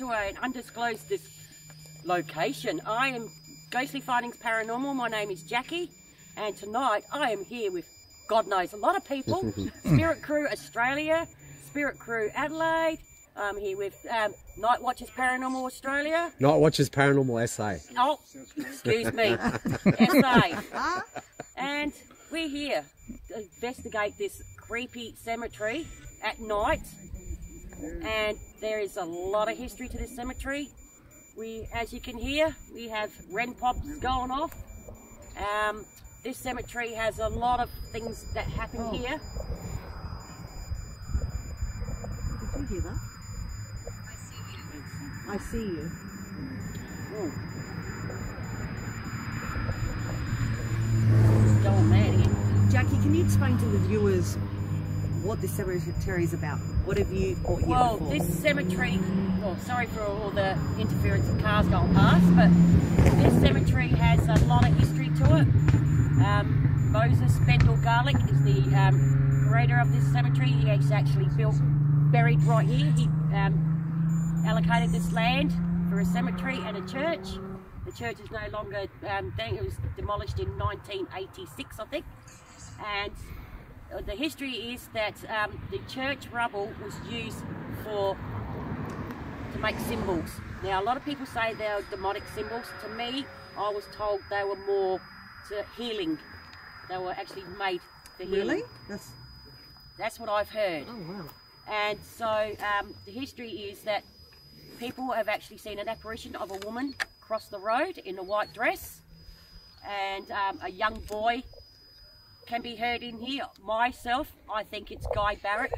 everybody, welcome, welcome to an undisclosed dis- location. I am Ghostly Findings Paranormal. My name is Jackie, and tonight I am here with God knows a lot of people. Spirit Crew Australia, Spirit Crew Adelaide. I'm here with um, Night Watchers Paranormal Australia. Night Watchers Paranormal SA. Oh, excuse me, SA. And we're here to investigate this creepy cemetery at night. And there is a lot of history to this cemetery. We, as you can hear, we have REM pods going off. Um, this cemetery has a lot of things that happen here. Did you hear that? I see you. Ooh. It's going mad here. Jackie, can you explain to the viewers what this cemetery is about? What have you brought here Well, for? this cemetery, oh, sorry for all the interference of cars going past, but this cemetery has a lot of history to it. Um, Moses Bendle Garlick is the um, creator of this cemetery. He actually built, buried right here. He um, allocated this land for a cemetery and a church. The church is no longer um. It was demolished in 1986, I think. And the history is that um, the church rubble was used for to make symbols. Now, a lot of people say they're demonic symbols. To me, I was told they were more to healing. They were actually made for healing. really? That's That's what I've heard. oh wow. And so um, the history is that people have actually seen an apparition of a woman cross the road in a white dress, and um, a young boy can be heard in here. Myself, I think it's Guy Barrett.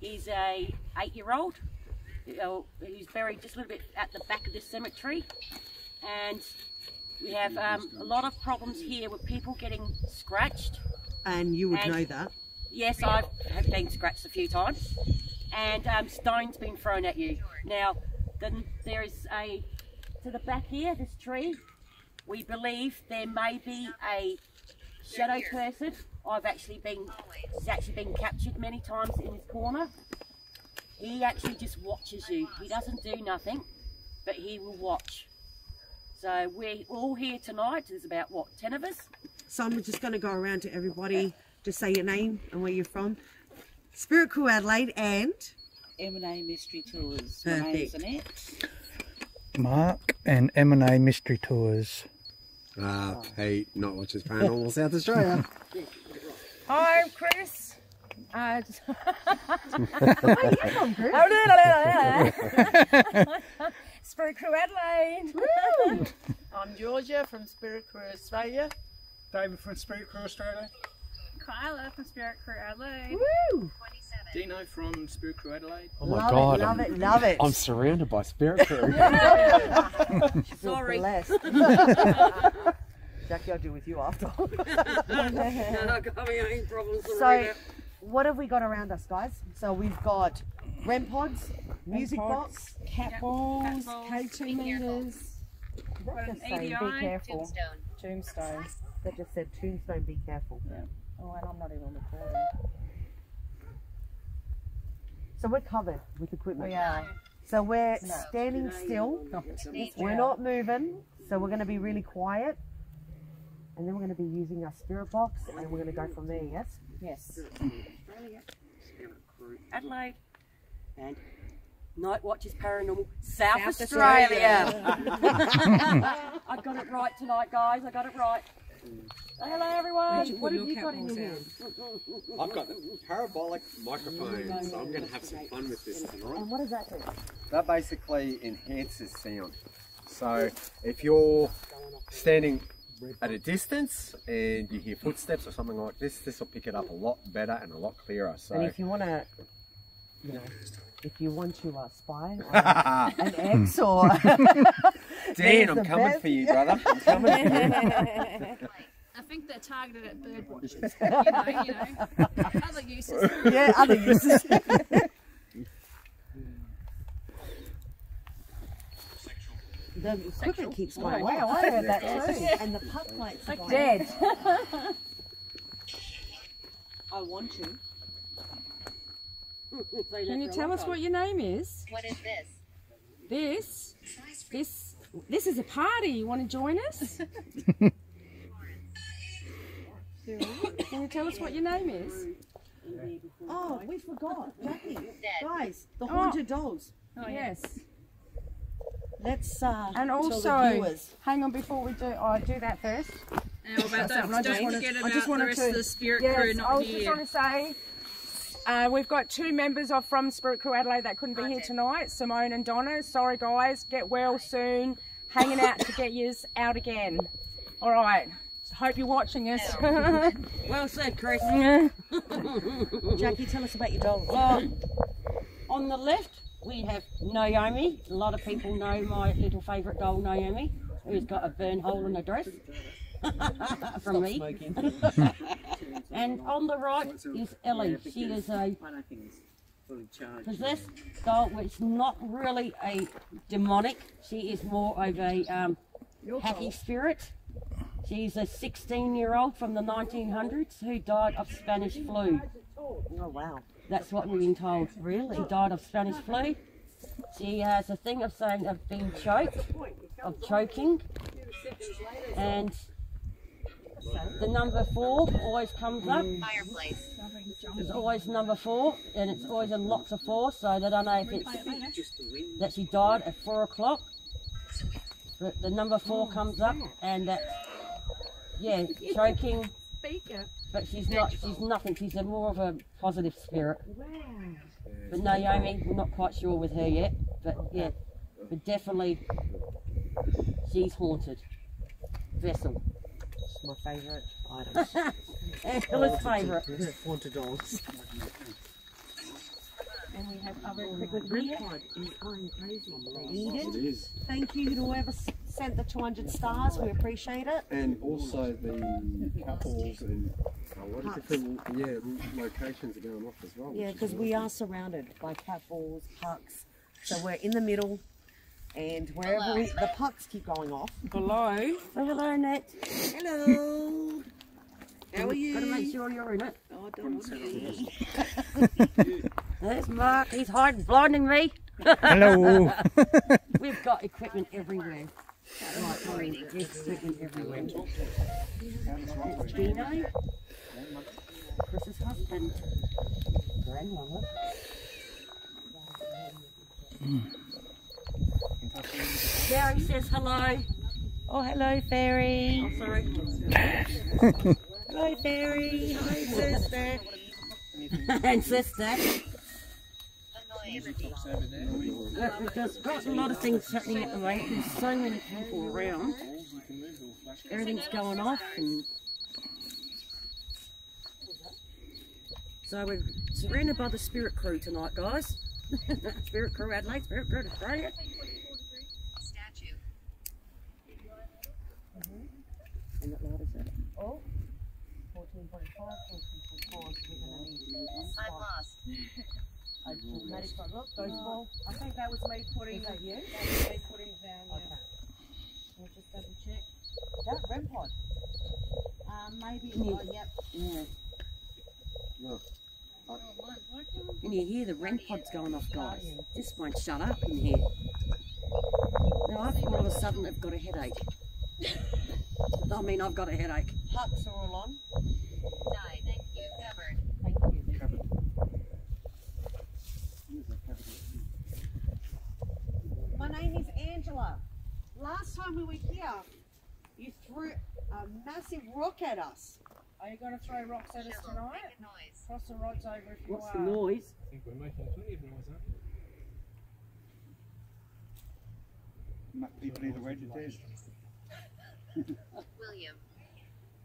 He's a eight-year-old. You He's buried just a little bit at the back of this cemetery, and we have um, a lot of problems here with people getting scratched. And you would And- know that. Yes, I've been scratched a few times, and um, stones been thrown at you. Now, then there is a to the back here. This tree. We believe there may be a shadow person. I've actually been he's actually been captured many times in this corner. He actually just watches you. He doesn't do nothing, but he will watch. So we're all here tonight. There's about what ten of us. So I'm just going to go around to everybody. Just say your name and where you're from. Spirit Crew Adelaide and M&A Mystery Tours. My name's Perfect. Annette. Mark and M&A Mystery Tours. Uh, Pete, Night Watchers Paranormal South Australia. Hi, I'm Chris. Uh, just- Spirit Crew Adelaide. I'm Georgia from Spirit Crew Australia. David from Spirit Crew Australia. Kyla from Spirit Crew Adelaide. Woo! Dino from Spirit Crew Adelaide. Oh my love god, it, love I'm, it, love it. I'm surrounded by Spirit Crew. Sorry. Blessed. Jackie, I'll deal with you after. I've got my own problems to So, what have we got around us, guys? So we've got REM pods, music box. Cat balls, balls, K2 be meters. That just say, be careful. Tombstone. That just said tombstone, be careful. Oh, and I'm not even recording. So we're covered with equipment. We are. So we're standing still. We're not moving. So we're going to be really quiet. And then we're going to be using our spirit box and we're going to go from there, yes? Yes. Australia, Spirit Crew Adelaide, and Night Watchers Paranormal South, South Australia. I got it right tonight, guys. I got it right. Hello, everyone. What have you got in balls your hand? I've got the parabolic microphone, so I'm going to have some fun with this tonight. And what does that do? That basically enhances sound. So if you're standing at a distance and you hear footsteps or something like this, this will pick it up a lot better and a lot clearer. So And if you want to, you know, if you want to uh, spy on an ex or Dan, I'm coming best. for you, brother. I'm coming for you. I think they're targeted at bird watchers. you know, you know, other uses. yeah, other uses. The equipment keeps oh, going wow, off. I heard that too. And the puck lights are going Dead. I want you. Mm, Can you tell us what your name is? What is this? This, this, this is a party. You want to join us? Can you tell us what your name is? Oh, we forgot. Jackie. Guys, the Oh. haunted dolls. Oh, yes. Let's uh And also, hang on before we do. Oh, do that first. And about that? Something I just Don't wanted- forget I about just the rest to- of the spirit yes, crew I not was just here. going to say, uh, we've got two members of from Spirit Crew Adelaide that couldn't be here tonight, Simone and Donna. Sorry, guys. Get well soon. Hanging out to get yous out again. All right. Hope you're watching us. Well said, Chris. Jackie, tell us about your dolls. Well, on the left, we have Naomi. A lot of people know my little favourite doll, Naomi, who's got a burn hole in her dress from me. and on the right is Ellie. She is a possessed doll, which is not really a demonic. She is more of a um, happy spirit. She's a 16 year old from the 1900s who died of Spanish flu. Oh wow. That's what we've been told. Really? He died of Spanish flu. She has a thing of saying of being choked, of choking. And the number four always comes up. It's always number four, and it's always in lots of four, so they don't know if it's that she died at four o'clock. But the number four comes up, and that, yeah, choking. But she's not, she's nothing, she's a more of a positive spirit. But Naomi, we're not quite sure with her yet, but yeah, but definitely she's haunted. Vessel. It's my favourite item. Angela's favourite. haunted dolls. And we have other The equipment here. Pod is going crazy. It Eden, is. thank you to whoever sent the 200 stars. We appreciate it. And also the couples and uh, what are different yeah locations are going off as well. Yeah, because we are surrounded by cat balls, pucks. So we're in the middle, and wherever we, the pucks keep going off. Below. Oh, hello, Nat. Hello. How are you? Gotta make sure you're in it. Oh, don't worry. There's Mark. He's hiding, blinding me. Hello. We've got equipment everywhere. Right, Maureen, there's equipment everywhere. Gino, Chris's husband, grandmother. Gary says hello. Oh, hello, fairy. Oh, sorry. Hello, fairy. Hi, sister. and sister. Uh, There's got a lot of things happening at the moment. There's so many people around. Everything's going off, and so we're surrounded by the Spirit Crew tonight, guys. Spirit Crew Adelaide, Spirit Crew Australia. Statue. And what a dramatic one. Those four. I think that was me putting. Is that you? That was me putting down. Yeah. Okay. We'll just double check. That REM pod. Um, maybe. Yeah. Oh, yep. Yeah. No. Can you hear the REM pods going off, guys? Just won't shut up in here. Now I think all of a sudden I've got a headache. I mean, I've got a headache. Pucks are all on. Die. Thank you. Covered. Thank you. My name is Angela. Last time we were here, you threw a massive rock at us. Are you going to throw rocks at us tonight? Make a noise. Cross the rods over if you What's are. the noise? I think we're making plenty of noise, aren't we? People either way to dead. William.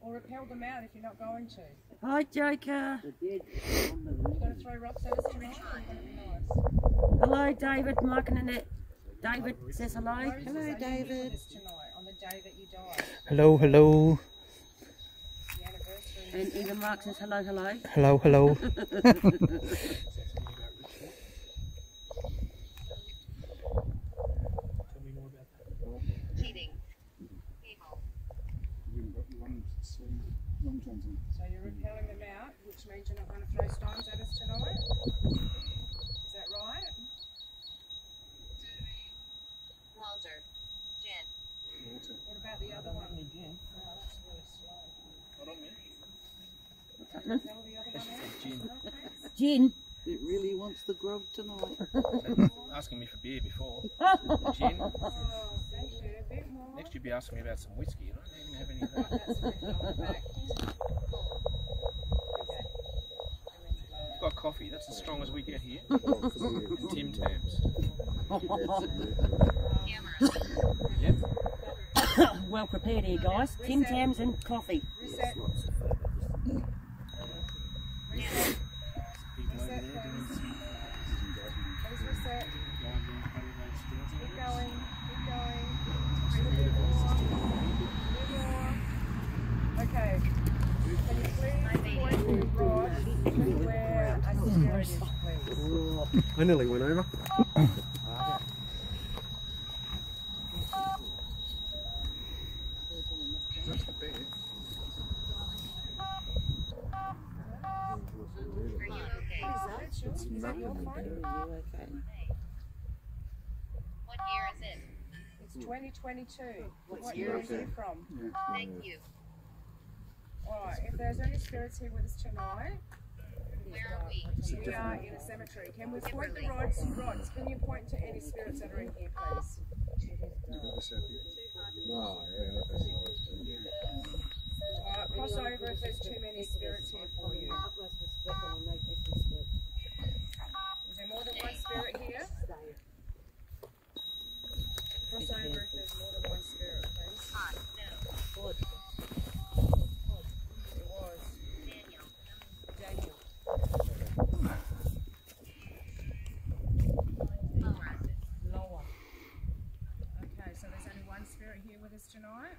Or repel them out if you're not going to. Hi, Joker. You're going to throw rocks at us tonight? Or you're going to be nice? Hello, David, Mark and Annette. David says hello. Hello, David. This tonight, on the day that you died, hello, hello. And even Mark says hello, hello. Hello, hello. Tell me more about that. Cheating. Evil. You've got one, so, long Johnson. So you're repelling them out, which means you're not going to throw stones at us tonight. Gin. It really wants the grub tonight. Asking me for beer before. Gin. Next you'd be asking me about some whiskey. I don't even have any of that. I've got coffee. That's as strong as we get here. and Tim Tams. Yep. well prepared here, guys. Tim Tams and coffee. I nearly went over. That's the bed. Are you okay? Is that your phone? What year is it? It's 2022. What What year year is is it it? from? Thank you. Alright, if there's any spirits here with us tonight, Where are we? we are in a cemetery. Can we point the rods? Rods, can you point to any spirits that are in here, please? Oh, yeah, that's Alright, cross over if there's too many spirits here for you. Is there more than one spirit here? Cross over if there's more than one spirit, please. It was. Daniel. Lower. Okay, so there's only one spirit here with us tonight.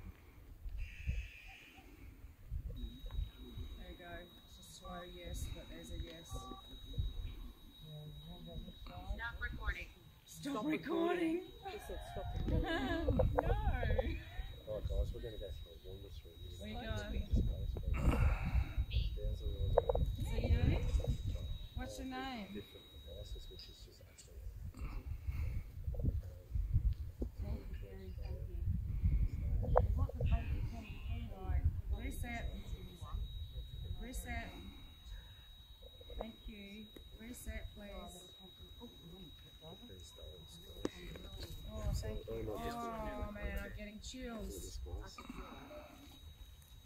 There you go. It's a slow yes, but there's a yes. Stop recording. Stop recording. no. Alright guys, we're going to go for a wander through this. Where you going? There's a lot of Is it you? What's your name? different houses, which is just actually Right. Reset. Reset. Thank you. Reset, please. Oh, thank you. Oh man, I'm getting chills.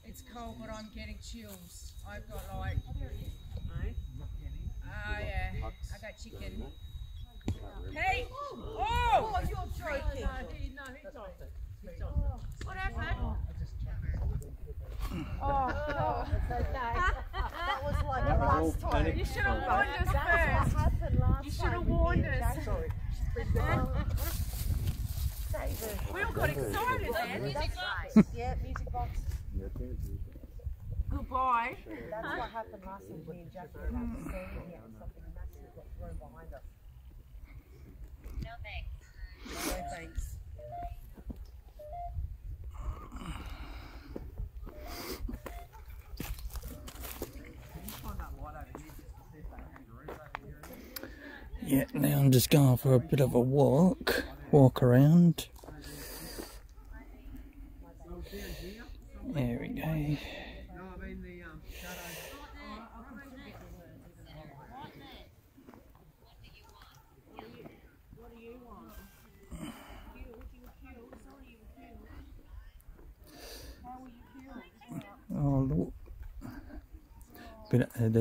It's cold, but I'm getting chills. I've got like. Oh yeah, I got chicken. Hey! Oh! oh! you're joking. What happened? Oh, oh God. That was like That was all last time. You should have warned us That's first. happened last You should time have with warned me and us. Jackie. David. We all got excited then. Yeah, music box. Goodbye. That's what happened last time with me and Jackie were about to stand here and something massive got thrown behind us. No thanks. No thanks. Yeah, now I'm just going for a bit of a walk, walk around. There we go. Oh, look. Bit, uh,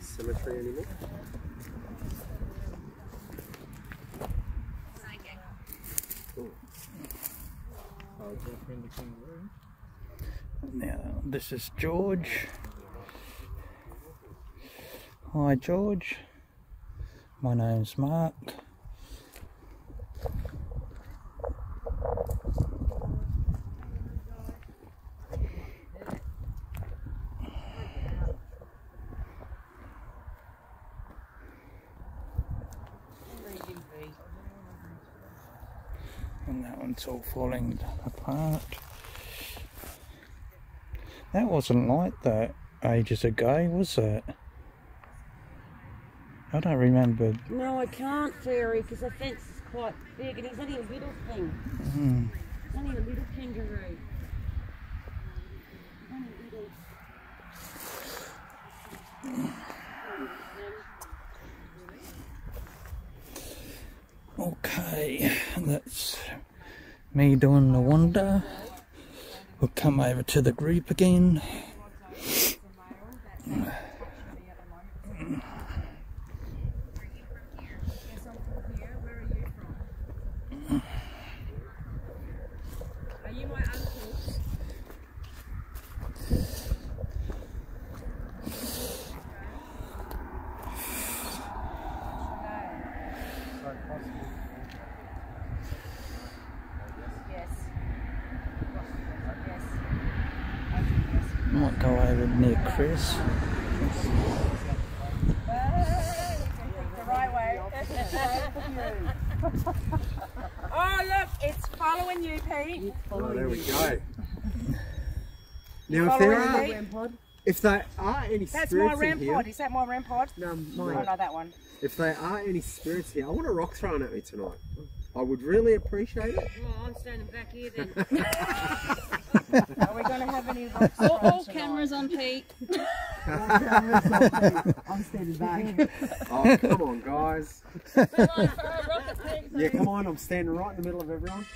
cemetery anymore. Now, this is George. Hi, George. My name's Mark. That one's all falling apart. That wasn't like that ages ago, was it? I don't remember. No, I can't, Fairy, because the fence is quite big and he's only a little thing. Hmm. He's only a little kangaroo. Only a little. Okay, that's me doing the wonder. We'll come over to the group again. Are you my uncles? Yes. Yes. Might go over near Chris. The right way. oh look, it's following you, Pete. Oh, there we go. Now, if Following there me. are, if there are any That's my spirits REM in here, pod. Is that my REM pod? No, Oh mine. no, that one. if there are any spirits here, I want a rock thrown at me tonight. I would really appreciate it. Oh, I'm standing back here then. Are we going to have any rocks All, all thrown cameras on Pete. I'm standing back. Oh, come on, guys. Yeah, come on. I'm standing right in the middle of everyone.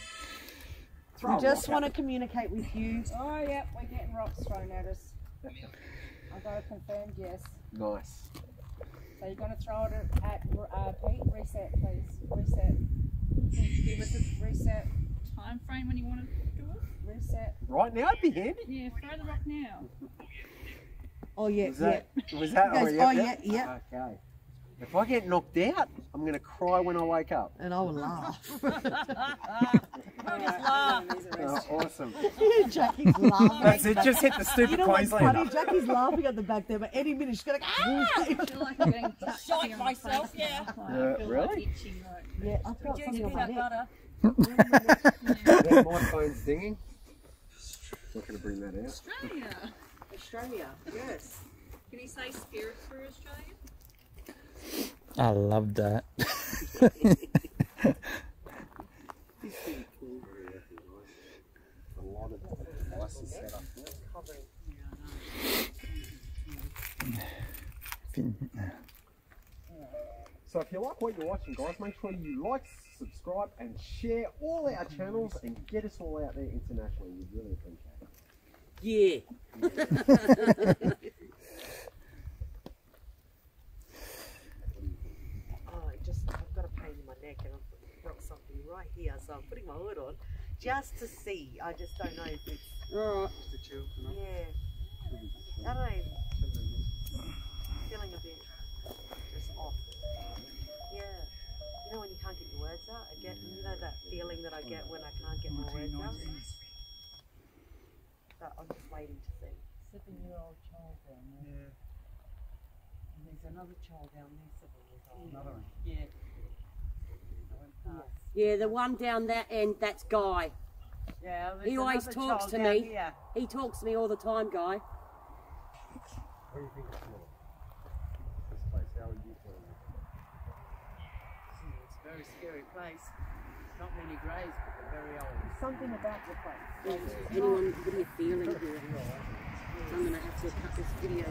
Throw We just want to communicate with you. Oh yep, we're getting rocks thrown at us. I got a confirmed yes. Nice. So you're going to throw it at uh, Pete. Reset, please. Reset. Give us a reset. Time frame when you want to do it. Reset. Right now, it'd be handy. Yeah, throw the rock now. Oh yeah, Was yeah. that? Was that? Goes, oh, yeah, oh, yeah. yeah, Okay. If I get knocked out, I'm gonna cry when I wake up. And I will laugh. Oh, awesome. Jackie's laughing. That's it. Just hit the stupid You know what's Queenslander. funny? Jackie's laughing at the back there, but any minute she's going to ah! I feel like I'm getting touched Shot here on the myself, yeah. now. Like, Yeah, I feel really? like Yeah, I felt Juice something on my peanut neck. butter. Yeah, my phone's dinging. Not gonna bring that out. Australia. Australia, yes. Can you say spirit for Australia? I love that. A lot of devices set up there. So if you like what you're watching, guys, make sure you like, subscribe, and share all our channels and get us all out there internationally. We'd really appreciate it. Yeah. Oh, I just, I've got a pain in my neck and I've got something right here, so I'm putting my hood on just to see. I just don't know if it's, Alright. yeah. I don't know. Feeling a bit just off. Yeah. You know when you can't get your words out? I get, you know that feeling that I get when I can't get my words out? But I'm just waiting to see. Seven-year-old child down there. Yeah. And there's another child down there, seven years old. Another one. Yeah. Yeah, the one down that end, that's Guy. Yeah, He always talks to me. He talks to me all the time, Guy. What do you think it's for? This place, how would you feel? Hmm, it's a very scary place. Not many graves, but they're very old. Something about the place. Anyone, what are you feeling here? So I'm going to have to cut this video,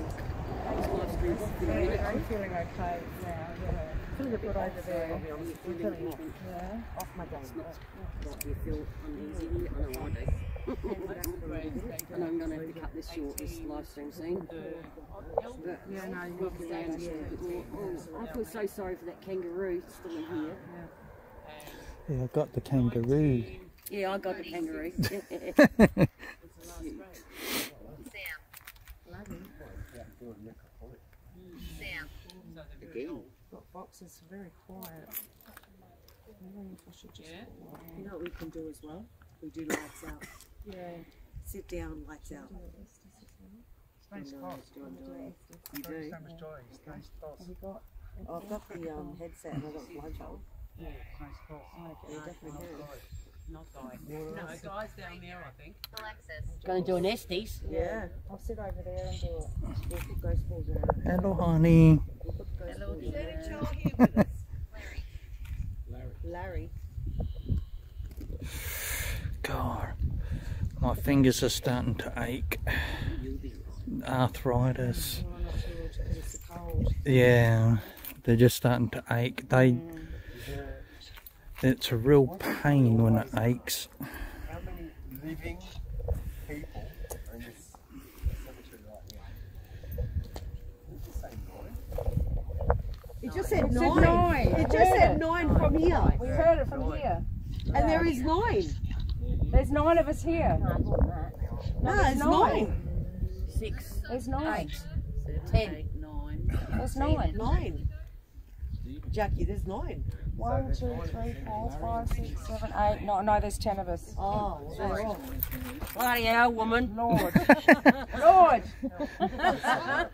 this live stream off in a minute. I'm feeling okay now. Yeah. Feeling a bit over there. Are you feeling different? Yeah. Off my game. It's not like you feel uneasy here. I know I do. and I'm going to have to cut this short, this live stream scene. But Yeah, no, you walking around just a bit more. Oh, I feel so sorry for that kangaroo still in here. Yeah, I got the kangaroo. Yeah, I got the kangaroo. Sam. Again. That box is very quiet. I wonder if I should just. You know what we can do as well? We do lights out. Yeah. Sit down, lights out. Stays close. Do you do it? You Very do. same as Joy. Stays close. I've got the um, headset and I've got blindfold. Stays close. Okay, definitely can. Not Guy. No, Guy's down there, I think. Alexis. Going to do an Estes. Yeah. I'll sit over there and do it. We'll put ghost balls in it. Hello, honey. We'll put ghost Hello, balls in it. child here with us. Larry. Larry. God, my fingers are starting to ache. Arthritis. I'm not sure because it's the cold. Yeah, they're just starting to ache. They, mm. It's a real pain when it aches. How many living people are in this cemetery right now? It's the same nine. It just said nine. nine. It just said it. nine from here. We heard it from here. And there is nine. There's nine of us here. No, there's it's nine. nine. Six. There's nine. Seven, Ten. eight, nine. There's nine. Nine. Jackie, there's nine. One, two, three, four, five, six, seven, eight. No, no, there's ten of us. Oh, well. Bloody hell, woman. Lord. Lord.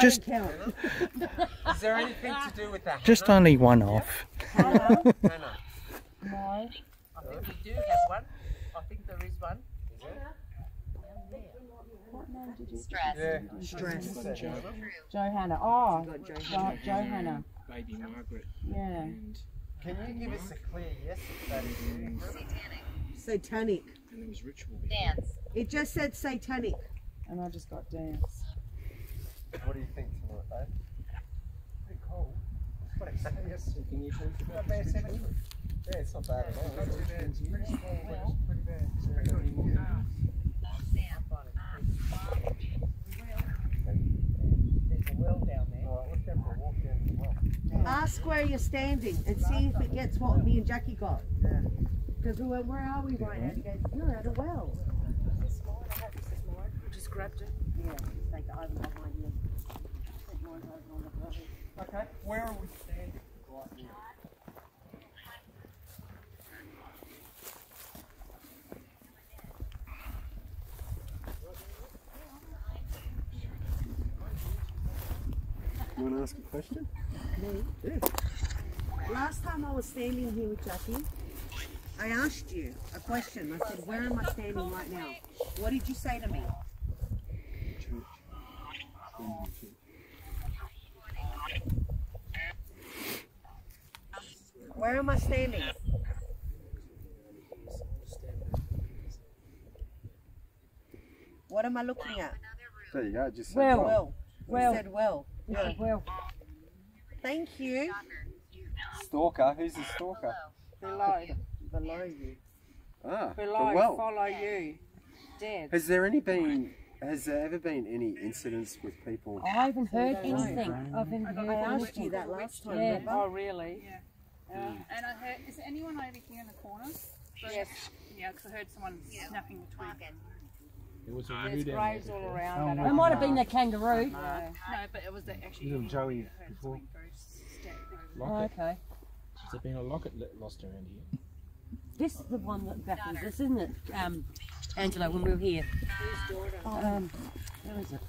Just, Count. Is there anything to do with that? just only one off. Hannah? No. I think we do have one. I think there is one. Is it? What man did you stress. Yeah. Stress. Johanna. Oh, Got Joe jo- Johanna. Baby Margaret. Yeah. And, Can you give us a clear yes if that is you? Satanic. and there was ritual. Dance. It just said satanic. And I just got dance. What do you think tonight, babe? Pretty cold. What do you say? Yes. Can you talk about Not bad. Yeah, it's not bad at all. Not too bad. It's pretty small, but it's pretty bad. It's very good. Ah. There's a well down there. Alright, let's go for a walk down the well. Ask where you're standing and see if it gets what me and Jackie got. Because we went, where are we right now? He goes, you're at a well. Just grabbed it. Yeah, take the oven behind you. Put mine over on the gravel. Okay, where are we standing? Right here. You want to ask a question? Last time I was standing here with Jackie, I asked you a question. I said, where am I standing right now? What did you say to me? Where am I standing? What am I looking at? There you go, just said Well. well. Well. Well. You said well. Yeah. Well, Thank you. Stalker, who's the stalker? below. Below you. Ah, Below, well. follow you. Dead. Has there any been, has there ever been any incidents with people? I haven't heard anything. I haven't heard I asked you that last time. Yeah. remember? Oh, really? Yeah. And I heard, is there anyone over here in the corner? Yes. Yeah, because I heard someone snapping the twig. There was a There's roo graves all around. that It might have been the kangaroo. No. No, but it was the, actually. Little Joey before. Something very static. Oh, okay. Has there been a locket lost around here? This is the one that baffles us, isn't it, um, Angela, when we were here? Um, where is it?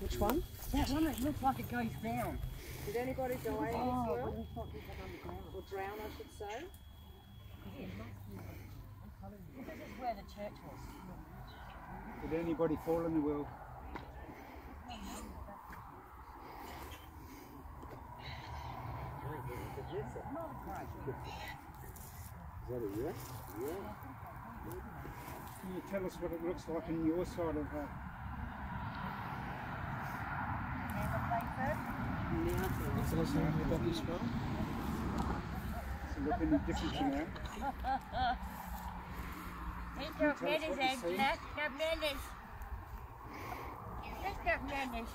Which one? That one that looks like it goes down. Did anybody die in this Oh, well? this one. Or drown, I should say? This is where the church was. Did anybody fall in the well? Can you tell us what it looks like in your side of uh, Tell us something about this well. Does it look any different to now? Let's go Flanders, Angela. Go Flanders. Let's go Flanders.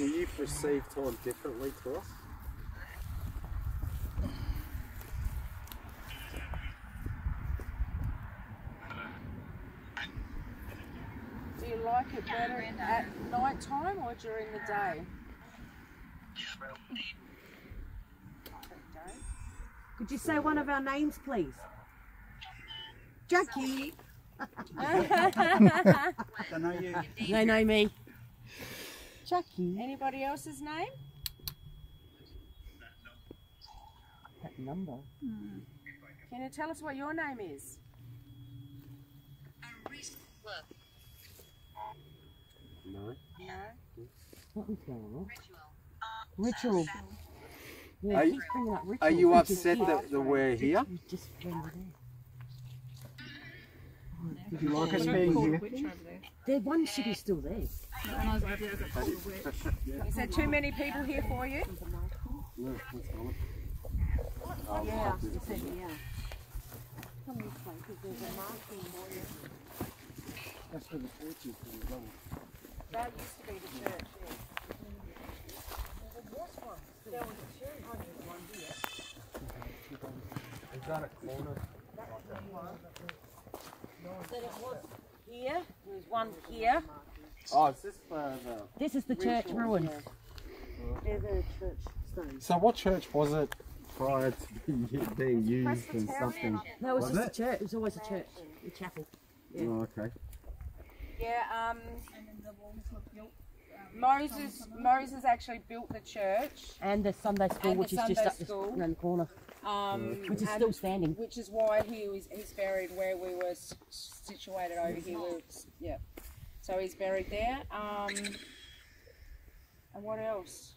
Do you perceive time differently to us? Do you like it better at night time or during the day? Could you say one of our names, please? Jackie. Don't know you. They know me. Jackie. Anybody else's name? That number. Hmm. Can you tell us what your name is? No. No. What on? Ritual. Yeah, are, you, are you upset that, that we're here? Did you like us being here? There, one should be still there. Is there too many people here for you? No, that's fine. Yeah, it's. Come this way, because there's a marking here. That's where the porch is for the double. That used to be the church, yes. There was a church. Oh, there's one here. Is that a corner? Then it was here, there's one here. Oh, is this for the... This is the church ruins. They're the church stones. So what church was it prior to being- being used and something? No, it Was just it? a church. It was always a church. A chapel. Yeah. Oh, okay. Yeah, um, Moses Moses actually built the church. And the Sunday school, And the which is just up the, school. around the corner. Um, Which is and- still standing. Which is why he was he's buried where we were situated over here. We yeah, so he's buried there. Um, and what else?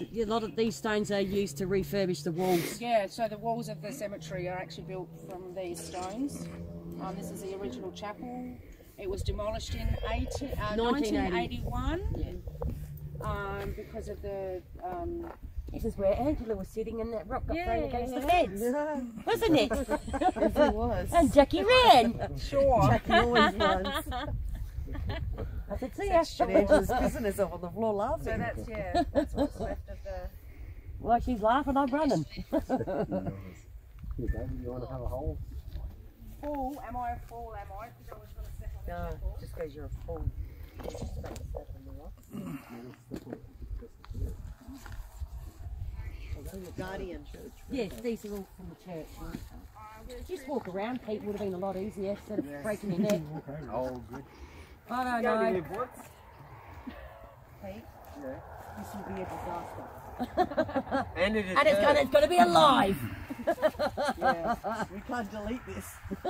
A lot of these stones are used to refurbish the walls. Yeah, so the walls of the cemetery are actually built from these stones. Um, this is the original chapel. It was demolished in 18, uh, 1980. 1981 um, because of the. This is where Angela was sitting and that rock got Yeah, thrown against yeah, the yeah. fence. Wasn't it? Yes, it was. And Jackie ran. Sure. Jackie always runs. I said, see ya. And Angela's pissing herself on the floor laughing. So that's yeah, that's what's left of the. Well, she's laughing, I'm running. You want to have a hole? Fool? Am I a fool? Am I? Because I was going to step on the No, just because you're a fool. You're just about to step on the rocks. From the Guardian. Yes, these are all from the church. Just walk around, Pete, would have been a lot easier instead of breaking your neck. Oh, good. I don't know. Pete, Yeah. this will be a disaster. And it is And it's gonna, it's gonna be alive. yeah, we can't delete this. oh,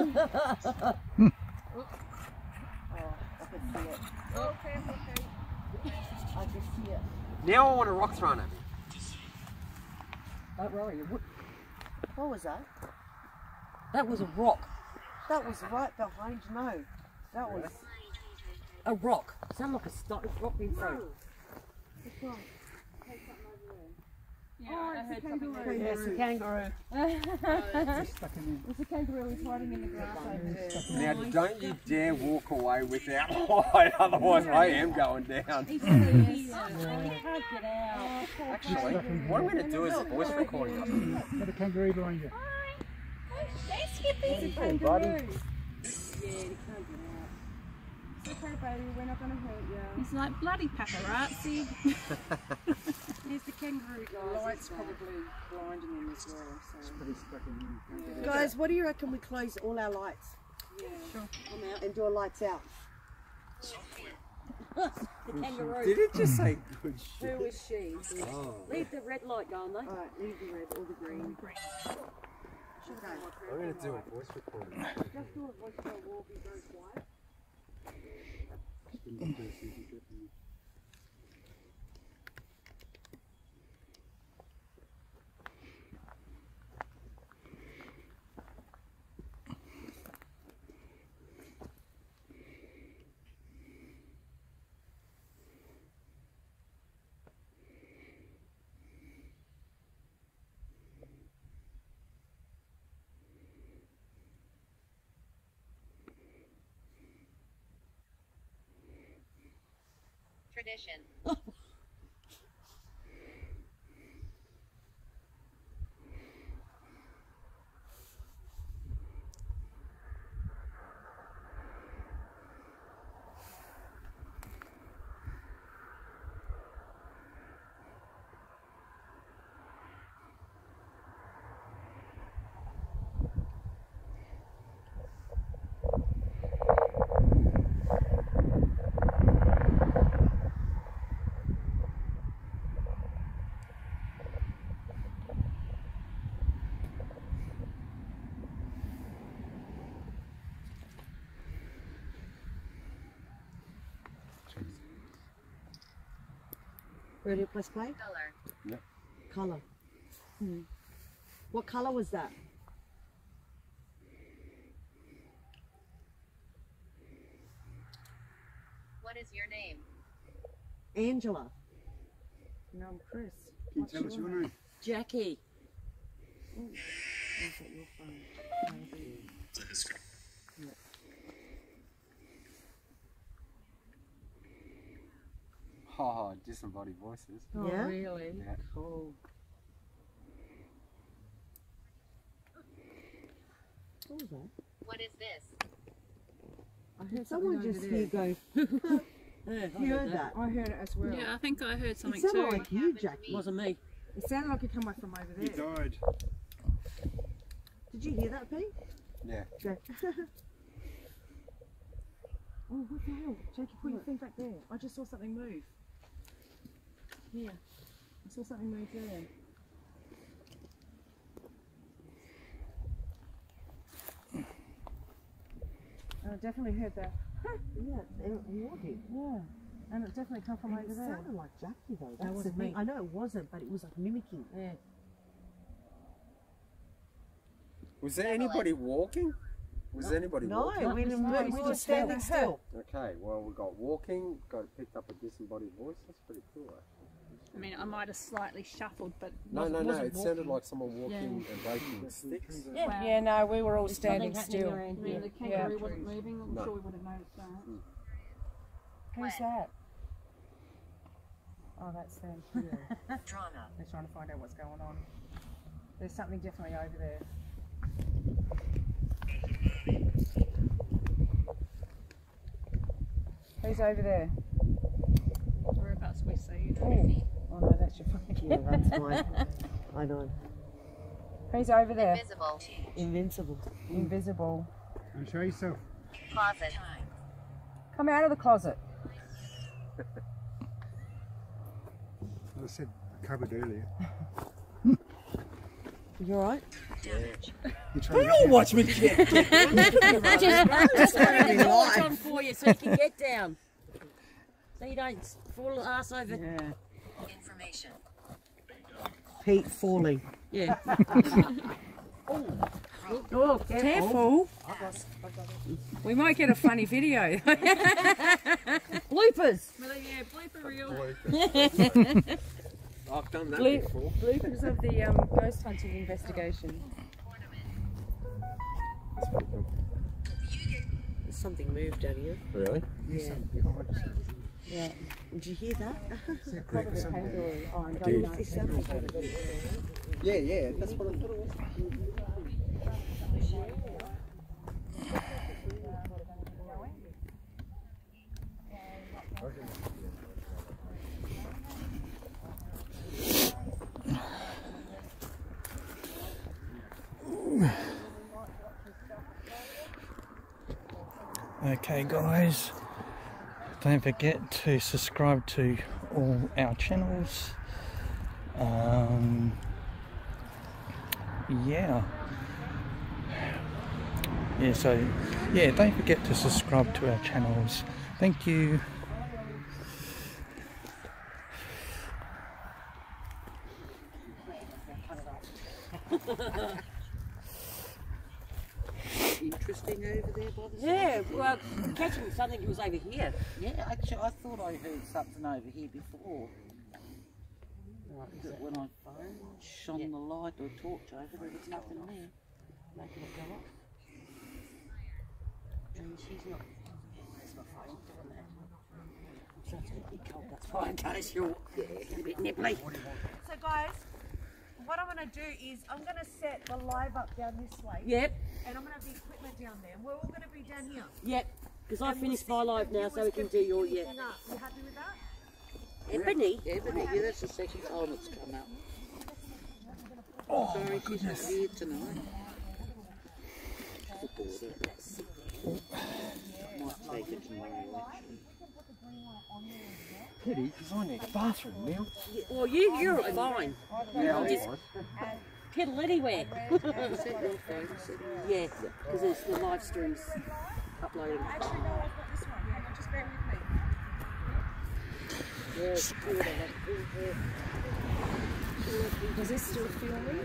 I can see it. Oh, okay, okay. I can see it. Now I want a rock thrown at me. Don't worry. it would- What was that? That was a rock. That was right behind. No, that was. A rock. Sound like a sto- rock being thrown. Yeah, I heard something. Yeah, it's a kangaroo. It's a kangaroo. He's hiding in the grass over there. Now, don't you dare walk away without light, otherwise I am going down. He can't get out. Actually, what I'm going to do is a voice recording. Got a kangaroo behind you. Hey, Skippy. It's a Hey, kangaroo. Yeah, he can't get out. It's okay, baby. We're not going to hurt you. He's like bloody paparazzi. Here's the kangaroo, guys. The light's probably blinding him as well. So. Pretty stuck in Guys, what do you reckon we close all our lights Yeah. Sure. I'm out. and do a lights out? the kangaroo. Did it just say good Who shit? is she? Oh. Leave the red light going though. Alright, leave the red or the green. I'm going to do a voice recording. Just do a voice for a Tradition. Radio Plus Play? Color. Yep. Colour. Hmm. What colour was that? What is your name? Angela. No, I'm Chris. Can you tell us your name? Jackie. Oh, disembodied voices. Oh, Yeah? really? Yeah. Cool. What was that? What is this? I heard Someone just over here there. go. Yeah, I you heard heard that? I heard it as well. Yeah, I think I heard something too. It something sounded too. like you, Jackie. Wasn't me. It sounded like it come back from over there. He there. died. Did you hear that, Pete? Yeah. Jack. Oh, what the hell? Jackie, put your thing back there. I just saw something move. Here. I saw something move there. And I definitely heard that. yeah, it, it was it. Yeah. And it definitely come from And over it there. sounded like Jackie though. That's the wasn't me. I know it wasn't, but it was like mimicking. Yeah. Was there anybody walking? Was there anybody No, walking? we didn't move. We were just standing still. Okay, well we got walking, got picked up a disembodied voice. That's pretty cool. eh? I mean, I might have slightly shuffled, but No, wasn't- no, no. wasn't It sounded like someone walking and breaking sticks. Yeah. Wow. Yeah, no, we were all There's standing still. around I mean, here. the kangaroo wasn't moving. I'm No. sure we would have noticed that. Mm. Who's that? Oh, that's them. Drama. They're trying to find out what's going on. There's something definitely over there. Who's over there? Whereabouts we see you. Oh, no, that's your phone. Yeah, that's mine. I know. Who's over there? Invisible. Invincible. Invisible. And show yourself. Closet. Come out of the closet. I said covered earlier. You alright? You trying to watch me get just, just wanted to torch on for you so you can get down. So you don't fall ass over. Yeah. Information. Pete falling. Yeah. oh, Careful. We might get a funny video. Bloopers. Well, yeah, blooper reel. I've done that Blue- before. Bloopers of the um, ghost hunting investigation. Something moved down here. Really? Yeah. Yeah. Did you hear that? Probably kangaroo. I did. don't know. It sounded like Yeah, yeah. That's what I thought it was. Okay, guys, don't forget to subscribe to all our channels. Um, yeah. Yeah, so yeah, don't forget to subscribe to our channels. Thank you. Interesting over there by the Yeah, well, catching something was over here. Yeah, actually, I thought I heard something over here before. But when I shone the light or torch over, there was nothing there. Making it go off. And she's not. That's my phone doing that. So it's a bit cold, that's why in case you're a bit nipply. So guys, what I'm going to do is I'm going to set the live up down this way. Yep, And I'm going to have the equipment down there. And we're all going to be down here. yep. Because I finished my live now, so we can do your pick yeah. anything up. You happy with that? Ebony. Ebony, yeah, that's the second time it's come up. Oh, Sorry, she's not here tonight. The border. Might take it tomorrow, actually. Pity, because I need a bathroom now. Yeah, Well, you, you're fine. Yeah, I'm Just piddle anywhere. Is that your phone sitting there? yeah, because it's the live stream's uploading. Actually, no, I've got this one. Hang on, just bear with me. Does this still feel me?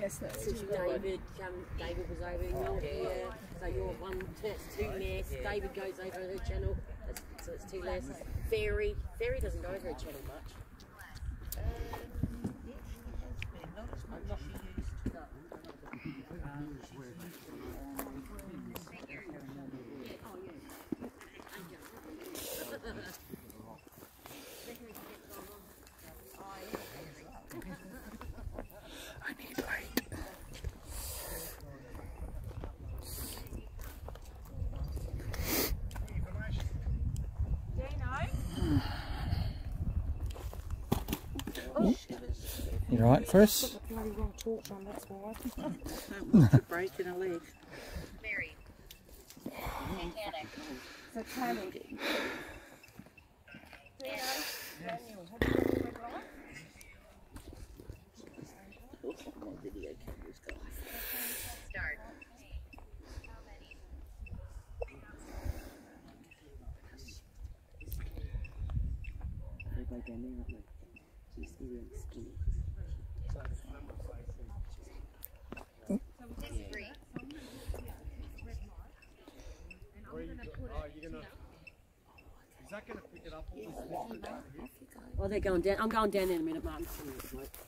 Yes, that's Since David, um, David was over in your area, so you're one, that's two less. David goes over her channel, that's, so it's two less. Fairy, Fairy doesn't go over her channel much. I You right, Chris? Bloody wrong torch on, that's why. Don't want to break in a leg. Very. Titanic. Satanic. Looks like my video camera's gone. Start. They go down there, aren't they? She's really skinny. Disagree. Is that going to pick it up all this water? Oh, they're going down. I'm going down in a minute, Martin. I'm not risking.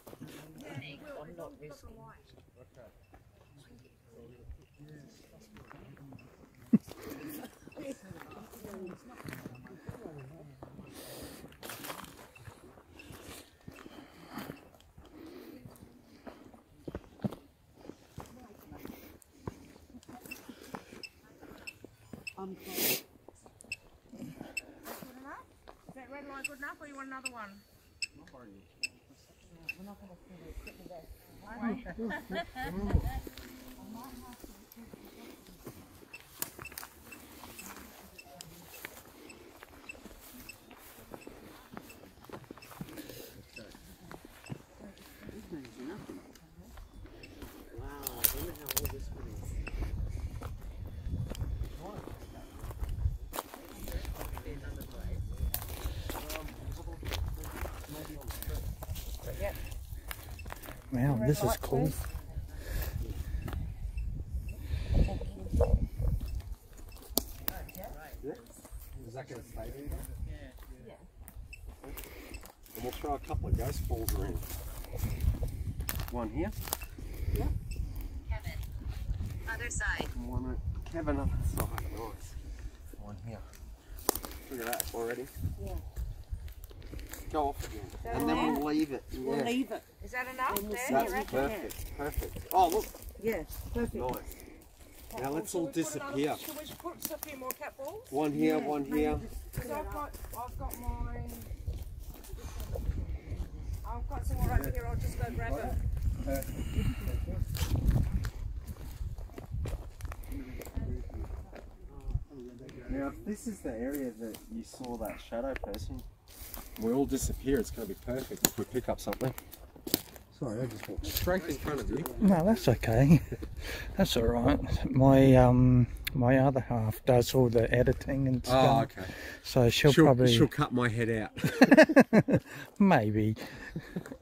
I'm fine. Is that red light good enough or you want another one? There's nothing. Wow, I wonder how old this one is. Wow, this is cool. Is that going to stay there? Yeah. And we'll throw a couple of ghost balls around. One here, Kevin. Other side. and one at Kevin on the side. Nice. One here. Look at that already. Yeah. Go off again. And then we'll leave it. We'll yeah. leave it. Is that enough there? That's you reckon? perfect. Perfect. Oh, look. Yeah, perfect. Nice. Now let's all Should we put another- disappear. Should we put a few more cat balls? One here, one here. Because I've got, I've got mine. I've got some more over here. I'll just go grab it. Now, if this is the area that you saw that shadow person, we all disappear. It's going to be perfect if we pick up something. Sorry, I just walked straight in front of you. No, that's okay. That's all right. My um, my other half does all the editing and stuff. Oh, okay. So she'll, she'll, probably she'll cut my head out. maybe,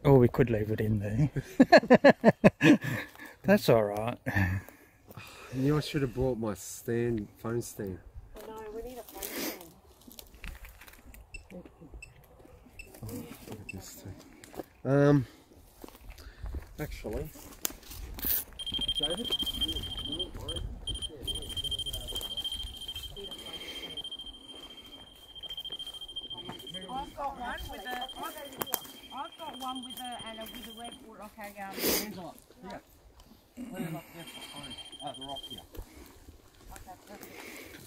or we could leave it in there. that's all right. I knew I should have brought my stand, phone stand. No, we need a phone stand. Look at this thing. Um, actually, David, I've got one with a. I've, I've got one with a and a with a red like a um. Angela, here. Put it up there for phone. Oh, the rock here.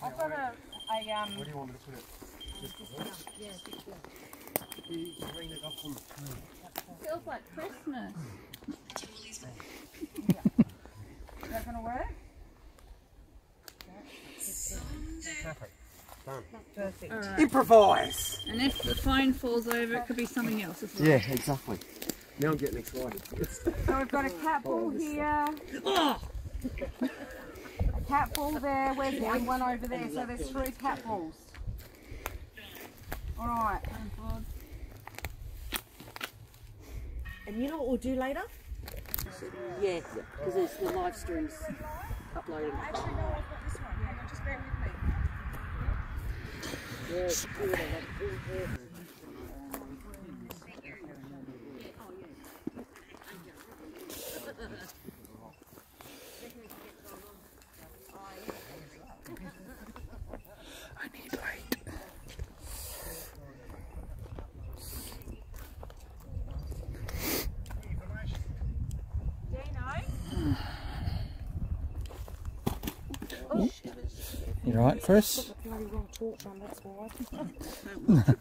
I've got a a um. Where do you want me to put it? Just Yeah, You lean it up on the phone. Feels like Christmas. Is that gonna work? Perfect. Done. Perfect. Alright. Improvise! And if the phone falls over, it could be something else as well. Yeah, exactly. Now I'm getting excited. So we've got a cat ball oh, here. Oh! A cat ball there. Where's one? One over there. So there's three cat balls. All right. Oh, And you know what we'll do later? Yeah, because it's the live streams uploading. Actually, no, I've got this one. Hang on, just bear with me. Yeah, it's good. I love it. I need light. You right, Chris? Bloody wrong torch on, that's why.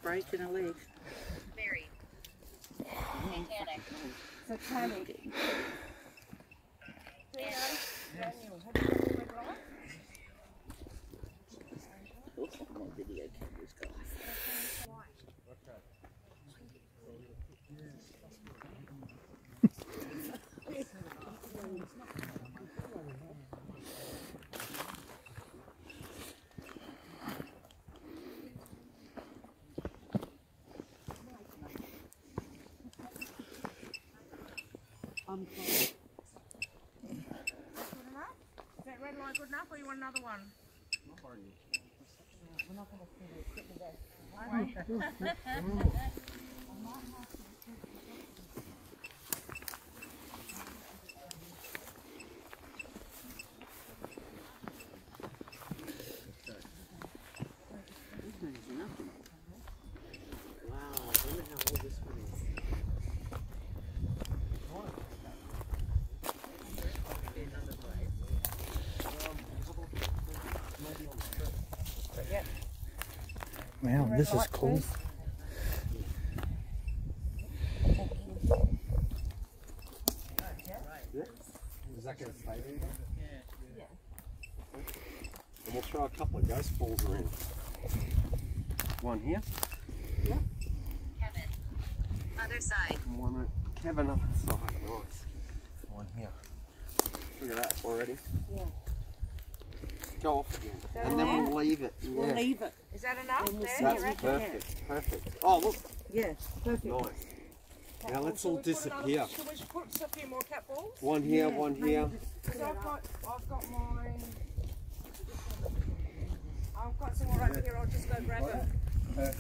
breaking a leg. Mary. Titanic. So Tammy. My video I'm fine. Is that red light good enough or you want another one? Wow, Wow, this is cool. Is that going to stay there? Yeah. And we'll throw a couple of ghost balls around. One here, Kevin. Other side. and one at Kevin up the side. Nice. One here. Look at that already. Yeah. Go off again. that And then we'll leave it. We'll yeah. leave it. Is that enough we'll there? That's reckon? perfect. Perfect. Oh, look. Yeah, perfect. Nice. Now let's all we put another- disappear. Shall we put a few more cat balls? One here, one here. Because I've got, I've got mine. I've got some more over here. I'll just go grab it.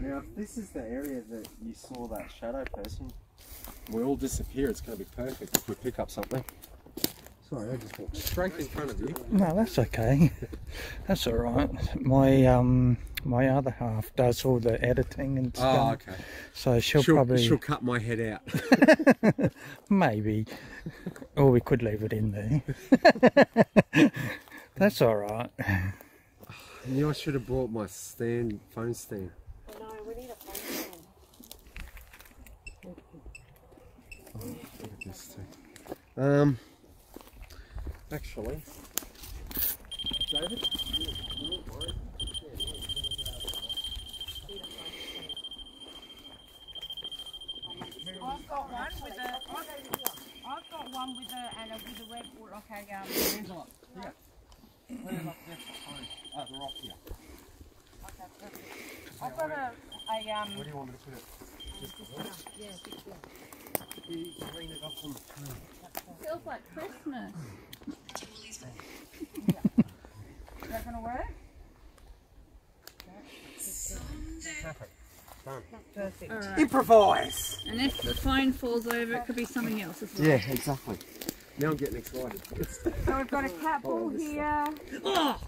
Now, if this is the area that you saw that shadow person, we all disappear. It's going to be perfect if we pick up something. Sorry, I just walked straight in front of you. No, that's okay. That's all right. My um, my other half does all the editing and stuff. Oh, okay. So she'll, she'll, probably she'll cut my head out. maybe, or we could leave it in there. that's all right. I knew I should have brought my stand, phone stand. No, we need a phone Um, actually, David, I've got one with a. I've, I've got one with a and a with a red or like a um. Angela, here. Put it up there for phone. Oh, the rock here. I've got a a um. Where do you want me to put it? Just the Yeah, big one. You clean it up on the Feels like Christmas. Is that gonna work? Perfect. Done. Perfect. All right. Improvise! And if the phone falls over, it could be something else as well. Yeah, exactly. Now I'm getting excited. So we've got a cat ball oh, here. Oh!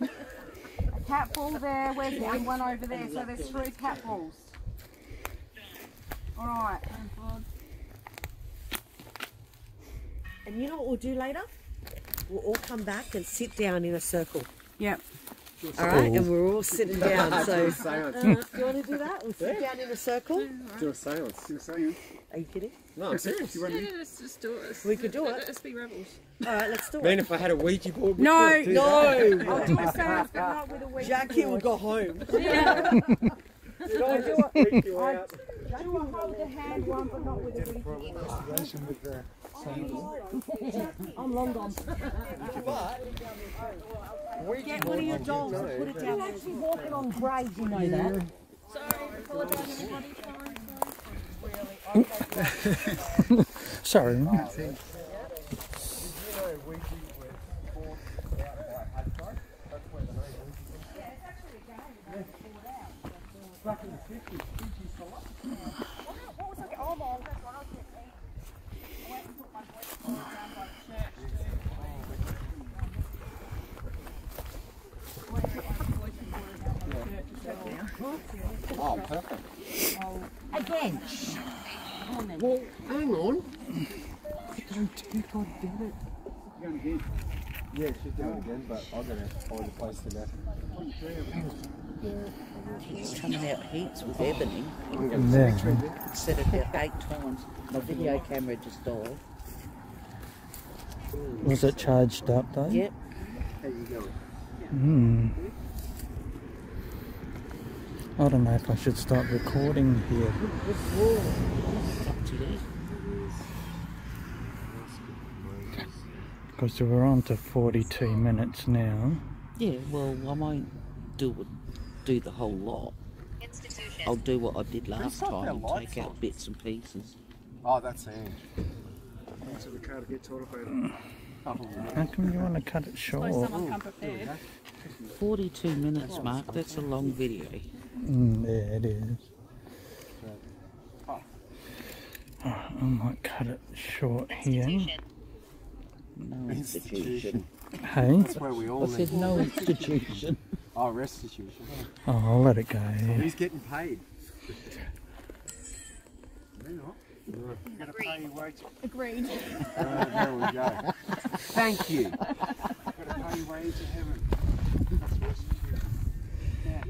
A cat ball there. Where's the one over there? So there's three cat balls. All right. And you know what we'll do later? We'll all come back and sit down in a circle. Yep. All right, and we're all sitting down. So, Do a uh, do you want to do that? We'll sit down in a circle. Do a seance. Do a seance. Are you kidding? No, I'm serious. You want Yeah, let's just do it. We could do it. Let's be rebels. All right, let's do Man, if I had a Ouija board, we No, could do no. that. I'll do a seance, but not with a Ouija Jackie will go home. Did I just freak you out? Do a hold the hand one, but not with a Investigation with the I'm long gone. Get one of your dolls and put it down. You're actually walking on grades, you know that. Sorry. Back in the 50s, Fiji salad. Oh, perfect. Again. Well, hang on. God damn it. Going again. Yeah, she's doing it again, but I've got to find a place to go. He's coming out heaps with Ebony. Yeah. Said it about eight times. My video camera just died. Was it charged up though? Yep. How you going? Hmm. I don't know if I should start recording here. Up to you. Because we're on to 42 minutes now. Yeah, well, I won't do do the whole lot. I'll do what I did last time and lights take on. out bits and pieces. Oh, that's Ange. So the car to get told about it. How come you want to cut it short? someone 42 minutes, Mark. That's a long video. Mm, yeah, it is. Alright, I might cut it short here. No institution. Hey? That's where we all I said no institution. Oh, restitution. Oh, I'll let it go. Who's getting paid? They're not. You're going to pay your wages. Agreed. Uh, there we go. Thank you. You've got to pay your wages in heaven. That's restitution. Yeah.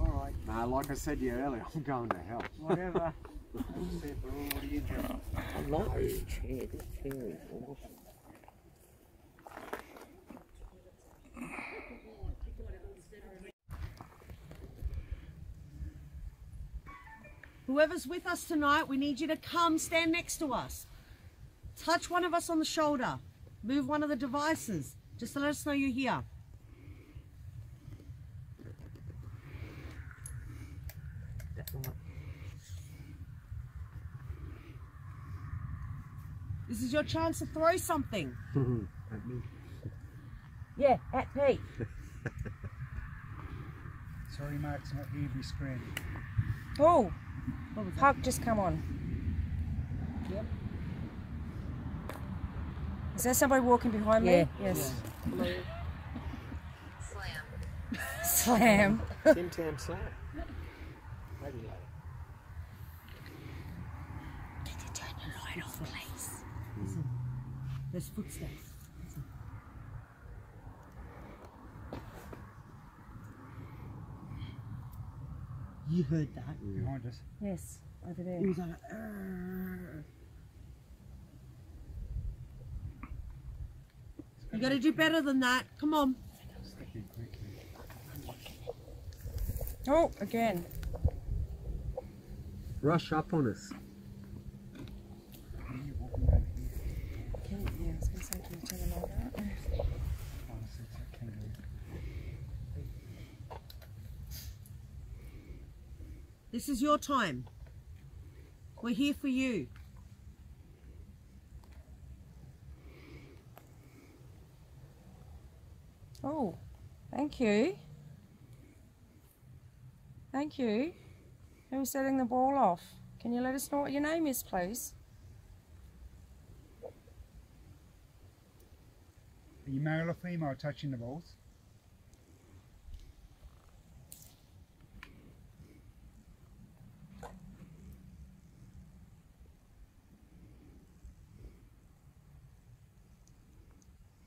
All right. Nah, like I said to you earlier, I'm going to hell. Whatever. We'll see for all. I like this chair. This chair is awesome. Whoever's with us tonight, we need you to come stand next to us. Touch one of us on the shoulder. Move one of the devices, just to let us know you're here. This is your chance to throw something. At me. Yeah, at Pete. Sorry, Mark's not here. Be screened. Oh, Huck just come on. Yep. Is there somebody walking behind me? Yeah. Yes. Slam. Slam. Tim Tam Slam. Maybe later. Can you turn the light off, please? Listen. There's footsteps. Listen. You heard that? Behind us. Yes, over It there. was like, "Arr." You gotta do better than that. Come on. Oh, again. Rush up on us. You're walking over here. Can, yeah, I was going to say, can you turn the light out? So it's a kangaroo. This is your time. We're here for you. Oh, thank you. Thank you. Who's setting the ball off? Can you let us know what your name is, please? Are you male or female touching the balls?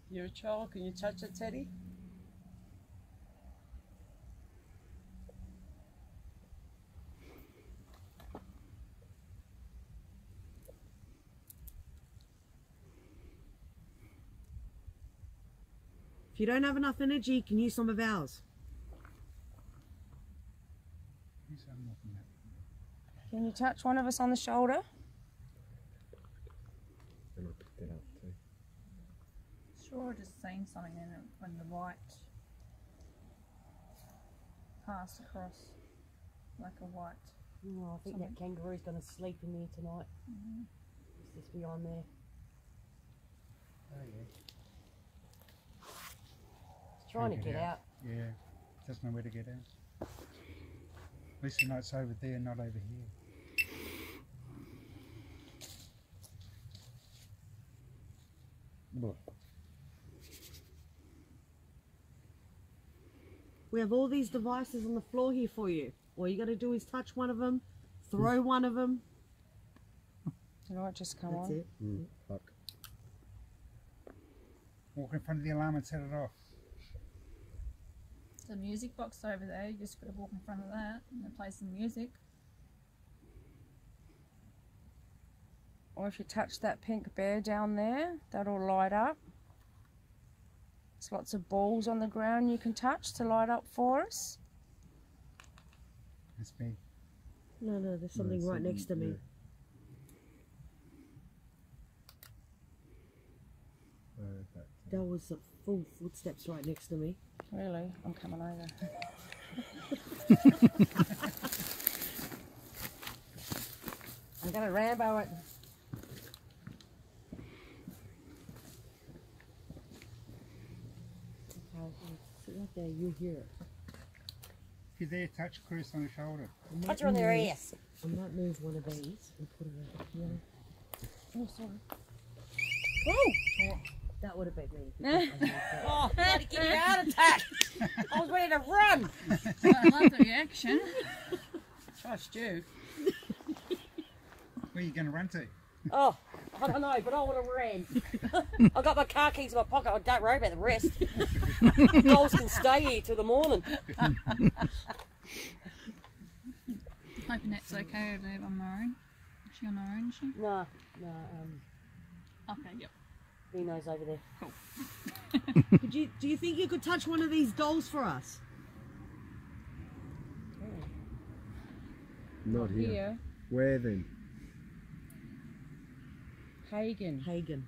You're a child, can you touch it, Teddy? If you don't have enough energy, you can use some of ours. Who's unlocking that? Can you touch one of us on the shoulder? And I picked it up too. Sure, I just seen something in it when the white passed across, like a white. Oh, I think that kangaroo's going to sleep in there tonight. Mhm. It's just beyond there. Oh, yeah. It's trying to Can't get out. Yeah, doesn't know where to get out. At least the night's over there, not over here. Look. We have all these devices on the floor here for you. All you got to do is touch one of them, throw one of them. The light just come That's on. it. Mm, fuck. Walk in front of the alarm and set it off. The music box over there, you just got to walk in front of that and then play some music. Or if you touch that pink bear down there, that'll light up. There's lots of balls on the ground you can touch to light up for us. That's me. No, no, there's something right next to me. Oh, that was the full footsteps right next to me. Really? I'm coming over. I'm gonna Rambo it. Sit right there, you hear it. If you're there, touch Chris on the shoulder. I might Touch her on their move- ass. I might move one of these and put it right here. Oh, sorry. Oh! That would have been me. Oh, bloody give me a heart attack. I was ready to run. I love the reaction. Trust you. Where are you going to run to? Oh, I don't know, but I would have ran. I got my car keys in my pocket. I don't worry about the rest. Goals can stay here till the morning. I Hoping that's okay over there on my own. Is she on her own, is she? No, no, um, Okay, yep. Vino's over there. Cool. Could you, do you think you could touch one of these dolls for us? Not here. Here, Where then? Hagen. Hagen.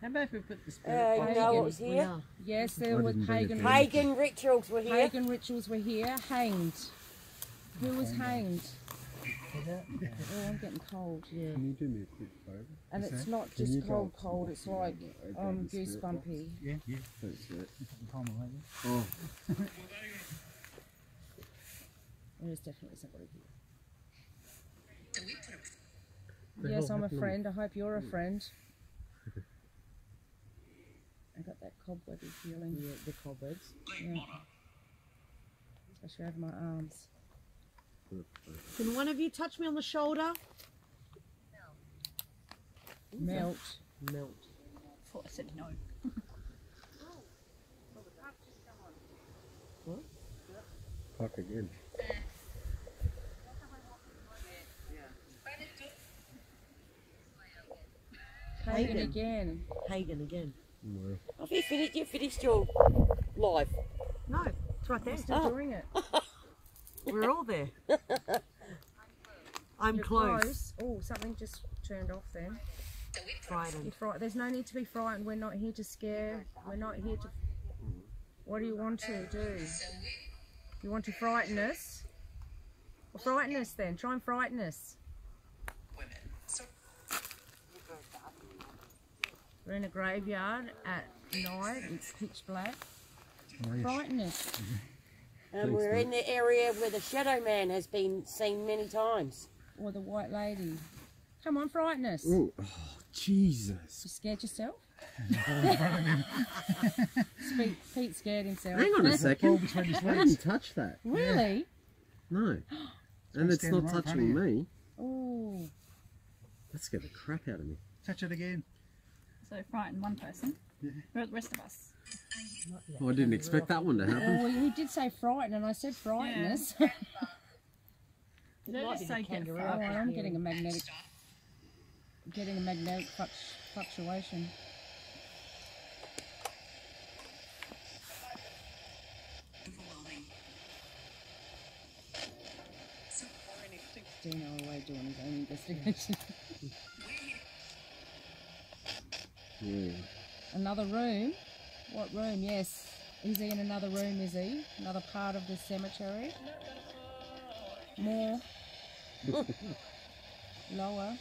How about if we put the Uh, spirit you box know what was here? Yes, I there was didn't pagan. Pagan rituals were here. Pagan rituals were here. Hanged. Who was hanged? Oh, I'm getting cold. Yeah. Can you do me a quick favour? And What's it's that? not Can just you cold, cold. It's like about um, the spirit box? goosebumpy. Yeah, yeah. Thanks, mate. You put palm away. Oh, There's definitely somebody here. The Yes, I'm a friend. I hope you're a friend. I got that cobwebby feeling. Yeah, the cobwebs. Yeah. I should have my arms. Can one of you touch me on the shoulder? Melt. Melt. Thought I said no. what? fuck again. Hagen Hagen. again. Hagen again. No. Have you finished? You finished your live? No, it's right there. Still Oh. doing it. We're all there. I'm You're close. Oh, something just turned off then. Frightened. fright- There's no need to be frightened. We're not here to scare. We're not here to. What do you want to do? You want to frighten us? Well, frighten us then. Try and frighten us. We're in a graveyard at night. It's pitch black. Frighten us. Mm-hmm. And we're in the area where the Shadow Man has been seen many times. Or the white lady. Come on, frighten us. Ooh, oh, Jesus. You scared yourself? Pete, Pete scared himself. Hang on a second. between I didn't touch that. Really? No. And it's not right in front of touching me. Oh. That scared the crap out of me. Touch it again. So frighten one person. What the rest of us? Oh, I didn't expect that one to happen. Oh, he did say frighten, and I said frighten Yeah. us. Did I get oh, I'm getting a magnetic, getting a magnetic fluctuation. Dino away doing his own investigation. Yeah. Another room? What room? Yes. Is he in another room, is he? Another part of the cemetery? More? Lower?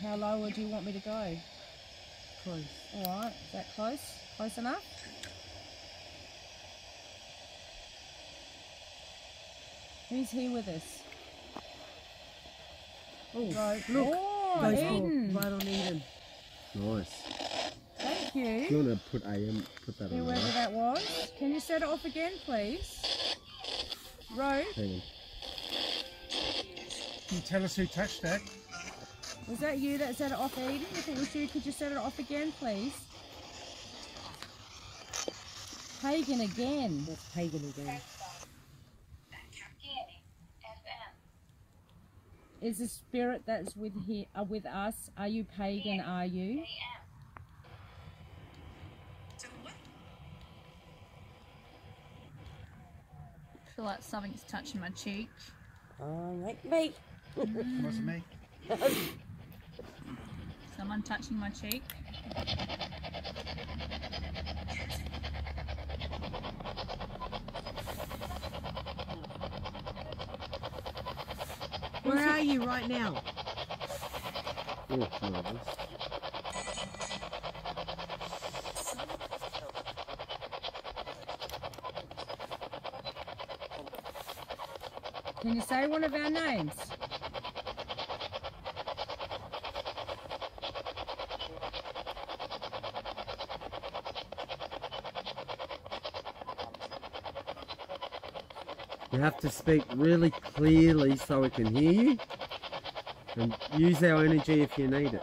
How lower do you want me to go? Close. Alright, is that close? Close enough? Who's here with us? Oh, Right. look. Oh, Goes for- Eden. Right on Eden. Nice. Thank Do you you. want to put AM, put that on Whoever right? that was. Can you set it off again, please? Rose, Hang on. Can you tell us who touched that? was that you that set it off, Eden? If it was you, could you set it off again, please? Pagan again. That's pagan again. Is the spirit that's with here uh, with us? Are you pagan? Are you? Feel like something's touching my cheek. Oh, like me. Wasn't me. Someone touching my cheek. Where are you right now? Can you say one of our names? You have to speak really clearly so we can hear you. And use our energy if you need it.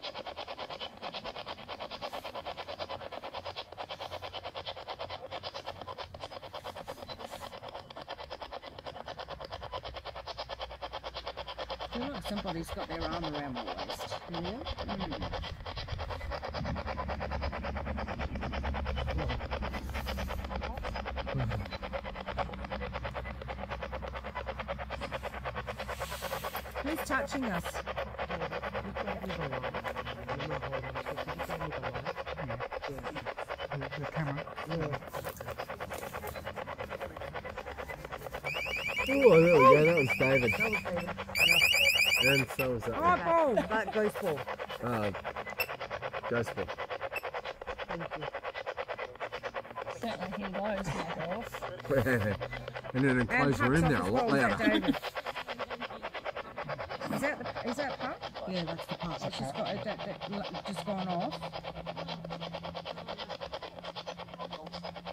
I feel like somebody's got their arm around my waist. Yeah. Who's touching us? The, the camera. Oh, there we go. That was David. And so was that. Oh, one. ball. That goes for. Uh, Ghost Ball. Thank you. Certainly he knows my golf. and in an enclosed room now, a lot louder. Is that the, is that pup? Yeah, that's the part. It's just got that, that l- just gone off.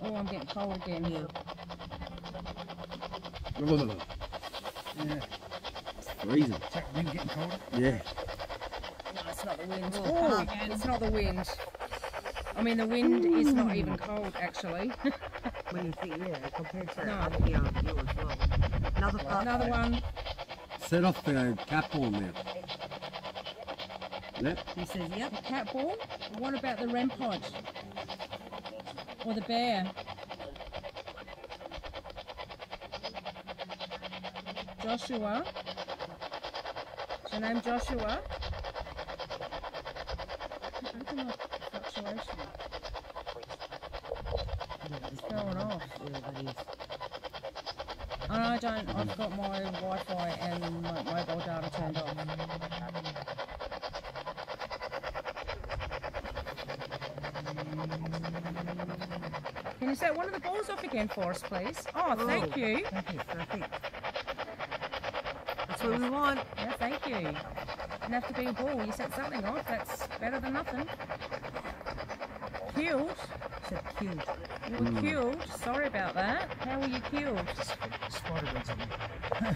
Oh, I'm getting cold again here. Yeah. Freezing. Is that wind getting colder? Yeah. No, it's not the wind. Oh, Oh, it's not the wind. I mean, the wind is not even cold, actually. When you think, yeah, compared to No. up here on you as well. Another part. Another one. Set off the cat ball now. Yep. He says, yep. The cat ball. What about the REM pod? Or the bear? Joshua. Your name Joshua? At my fluctuation. It's going off. Yeah, that is. And I don't, I've got my Wi-Fi and my mobile data turned off. Can you set one of the balls off again for us, please? Oh, thank Oh. you. Thank you. Perfect. That's what we want. Yeah, thank you. Didn't have to be a ball. You set something off. That's better than nothing. Killed? Said killed. You were hmm. killed. Sorry about that. How were you killed? Spider webs on me.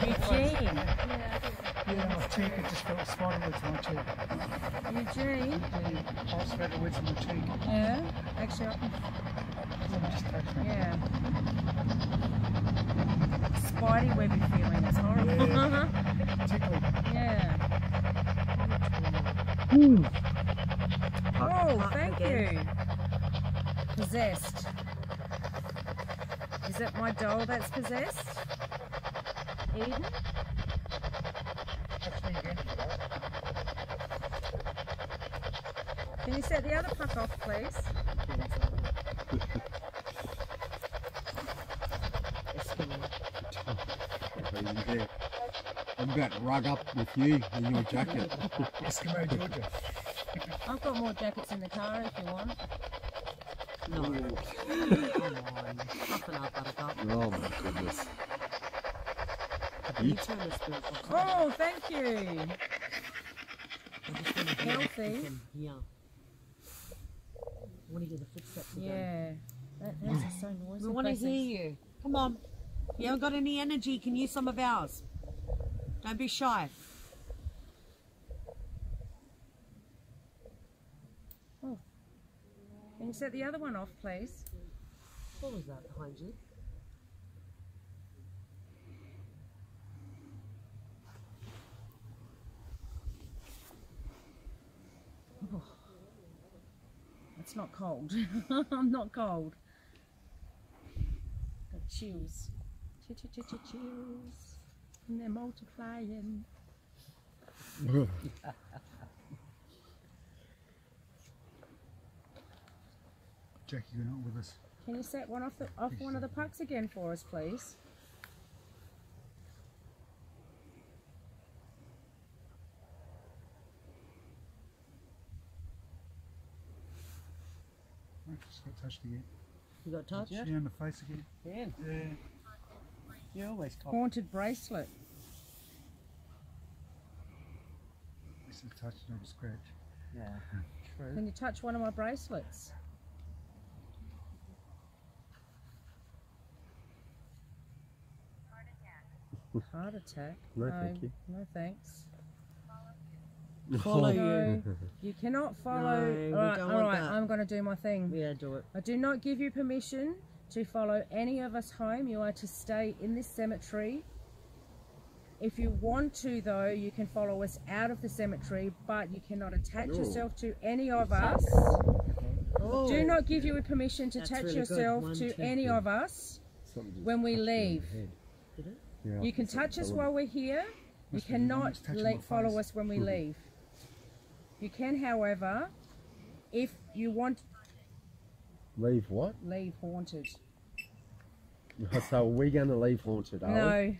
Eugene. Yeah, my cheek, I just felt spider webs on my cheek. Eugene. Whole spider webs on my cheek. Yeah. Actually, I can Someone just touched me. Yeah. Spidey webby feeling. Ooh. Oh, thank again. you. Possessed. Is it my doll that's possessed? Eden? Can you set the other puck off, please? yes, about to rug up with you in your jacket. Eskimo Georgia. I've got more jackets in the car if you want. No. Come on. Nothing up, Buttercup. Oh my goodness. You turn the spirit box? Oh, thank you. I just want to Healthy. if you. I want to hear the footsteps again. Yeah. That, that's just so noisy. We want to hear you. Come on. You haven't got any energy, can use some of ours. Don't be shy. Oh. Can you set the other one off, please? What was that behind you? Oh. It's not cold. I'm not cold. Got chills. Ch ch ch ch chills. And they're multiplying. Jackie, you're not with us. Can you set one off the, off one of the pucks again for us, please? I just got touched again. You got touched? Yeah, on the face again. Yeah. Yeah. You always talk. Haunted bracelet. It's a touch, not a scratch. Yeah. True. Can you touch one of my bracelets? Heart attack? No, thank you. No thanks. Follow No, you. you cannot follow. No, we all right, don't all want right, that. I'm going to do my thing. Yeah, do it. I do not give you permission to follow any of us home. You are to stay in this cemetery. If you want to, though, you can follow us out of the cemetery, but you cannot attach No. yourself to any of us. Oh. Do not give you a permission to That's attach really yourself One, to two. any of us when we touched me on the leave. head. Did it? Yeah, You can touch us while we're here. You Must be cannot that's touching le- my follow us when we leave. You can, however, if you want, Leave what? leave haunted. So we're we going to leave haunted, are we? No.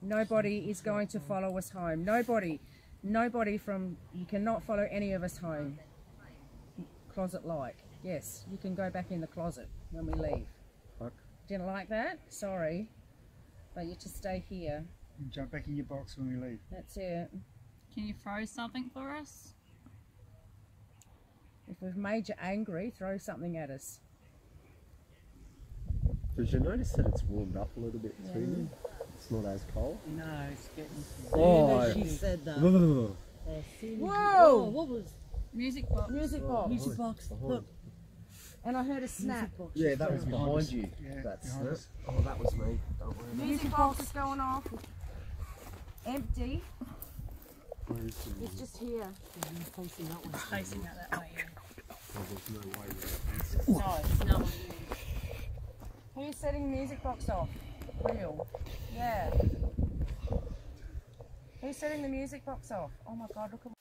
Nobody is going to follow us home. Nobody. Nobody from. You cannot follow any of us home. Closet like. Yes, you can go back in the closet when we leave. Fuck. Didn't like that? Sorry. But you just stay here. You can jump back in your box when we leave. That's it. Can you throw something for us? If we've made you angry, throw something at us. Did you notice that it's warmed up a little bit too? It's not as cold. No, it's getting. Oh. She said that. Ugh. As soon as you- Whoa! Oh, what was Music box. Music oh, box. music box? Look, And I heard a snap. music box. Yeah, that was behind you. Yeah, That's behind it. Oh, that was me. Don't worry about Music box is going off. Empty. It's just here. Yeah, facing that way. Facing that way. Yeah. There's no way No, it's not. Who's setting the music box off? Real. Yeah. Who's setting the music box off? Oh my god, look at